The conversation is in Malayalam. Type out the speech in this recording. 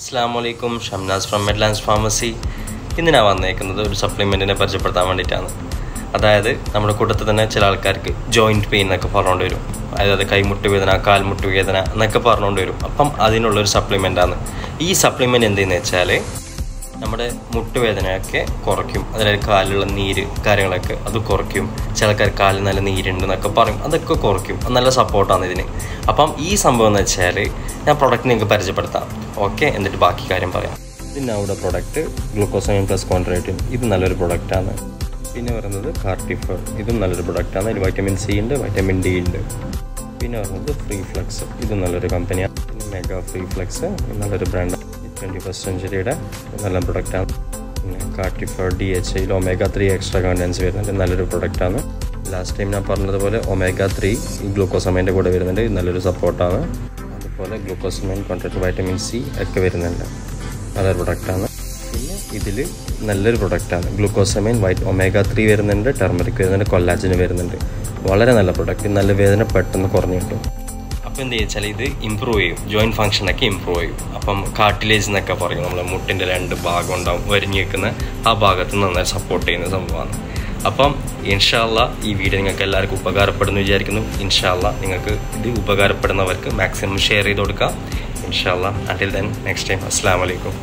അസ്സാം വലൈക്കും ഷംനാസ് ഫ്രം മെഡ്ലാൻസ് ഫാർമസി ഇന്ന് ഞാൻ വന്നേക്കുന്നത് ഒരു സപ്ലിമെന്റിനെ പരിചയപ്പെടുത്താൻ വേണ്ടിയിട്ടാണ്. അതായത് നമ്മുടെ കൂട്ടത്തിൽ തന്നെ ചില ആൾക്കാർക്ക് ജോയിന്റ് പെയിൻ എന്നൊക്കെ പറഞ്ഞുകൊണ്ട് വരും. അതായത് കൈമുട്ട് വേദന കാൽമുട്ട് വേദന എന്നൊക്കെ പറഞ്ഞുകൊണ്ട് വരും. അപ്പം അതിനുള്ളൊരു സപ്ലിമെന്റാണ് ഈ സപ്ലിമെന്റ് എന്തെന്ന് വെച്ചാൽ നമ്മുടെ മുട്ടുവേദനയൊക്കെ കുറയ്ക്കും. അതായത് കാലിലുള്ള നീര് കാര്യങ്ങളൊക്കെ അത് കുറയ്ക്കും. ചില ആൾക്കാർ കാലിൽ നല്ല നീരുണ്ട് എന്നൊക്കെ പറയും. അതൊക്കെ കുറയ്ക്കും. നല്ല സപ്പോർട്ടാണ് ഇതിന്. അപ്പം ഈ സംഭവം എന്ന് വെച്ചാൽ ഞാൻ പ്രൊഡക്റ്റ് നിങ്ങൾക്ക് പരിചയപ്പെടുത്താം. ഓക്കെ എന്നിട്ട് ബാക്കി കാര്യം പറയാം. പിന്നെ അവിടെ പ്രൊഡക്റ്റ് ഗ്ലൂക്കോസൈൻ പ്ലസ് കോൺട്രേറ്റിൻ ഇത് നല്ലൊരു പ്രൊഡക്റ്റാണ് പിന്നെ പറയുന്നത് കാർട്ടിഫർ ഇതും നല്ലൊരു പ്രൊഡക്റ്റാണ് ഇതിൽ വൈറ്റമിൻ സി ഉണ്ട് വൈറ്റമിൻ ഡി ഉണ്ട്. പിന്നെ പറയുന്നത് ഫ്രീ ഫ്ലക്സ് ഇത് നല്ലൊരു കമ്പനിയാണ് മെഗാ ഫ്രീ ഫ്ലക്സ് നല്ലൊരു ബ്രാൻഡ് ട്വന്റി ഫസ്റ്റ് സെഞ്ചുറിയുടെ നല്ല പ്രൊഡക്റ്റാണ്. പിന്നെ കാട്ടിഫ ഡി എച്ച് ഐയിൽ ഒമേഗ ത്രീ എക്സ്ട്രാ കണ്ടൻസ് വരുന്നുണ്ട്. നല്ലൊരു പ്രൊഡക്റ്റാണ്. ലാസ്റ്റ് ടൈം ഞാൻ പറഞ്ഞതുപോലെ ഒമേഗ ത്രീ ഗ്ലൂക്കോസമൈന്റെ കൂടെ വരുന്നുണ്ട്. നല്ലൊരു സപ്പോർട്ടാണ്. അതുപോലെ ഗ്ലൂക്കോസമൈൻ കോൺട്രാക്ട് വൈറ്റമിൻ സി ഒക്കെ വരുന്നുണ്ട്. നല്ലൊരു പ്രൊഡക്റ്റാണ്. പിന്നെ ഇതിൽ നല്ലൊരു പ്രൊഡക്റ്റാണ്. ഗ്ലൂക്കോസമൈൻ വൈറ്റ് ഒമേഗ ത്രീ വരുന്നുണ്ട്. ടെർമറിക് വരുന്നുണ്ട്. കൊല്ലാജിന് വരുന്നുണ്ട്. വളരെ നല്ല പ്രൊഡക്റ്റ്. നല്ല വേദന പെട്ടെന്ന് കുറഞ്ഞു കിട്ടും. അപ്പോൾ എന്ത് വെച്ചാൽ ഇത് ഇമ്പ്രൂവ് ചെയ്യും. ജോയിന്റ് ഫംഗ്ഷനൊക്കെ ഇമ്പ്രൂവ് ചെയ്യും. അപ്പം കാർട്ടിലേജ് എന്നൊക്കെ പറയും. നമ്മൾ മുട്ടിന്റെ രണ്ട് ഭാഗം ഉണ്ടാവും വരിഞ്ഞ് നിൽക്കുന്ന ആ ഭാഗത്ത് നന്നായി സപ്പോർട്ട് ചെയ്യുന്ന സംഭവമാണ്. അപ്പം ഇൻഷാല്ല ഈ വീഡിയോ നിങ്ങൾക്ക് എല്ലാവർക്കും ഉപകാരപ്പെടുന്നു വിചാരിക്കുന്നു. ഇൻഷാല്ല നിങ്ങൾക്ക് ഇത് ഉപകാരപ്പെടുന്നവർക്ക് മാക്സിമം ഷെയർ ചെയ്ത് കൊടുക്കാം. ഇൻഷാല്ല അണ്ടിൽ ദെൻ നെക്സ്റ്റ് ടൈം അസ്സാം വലൈക്കും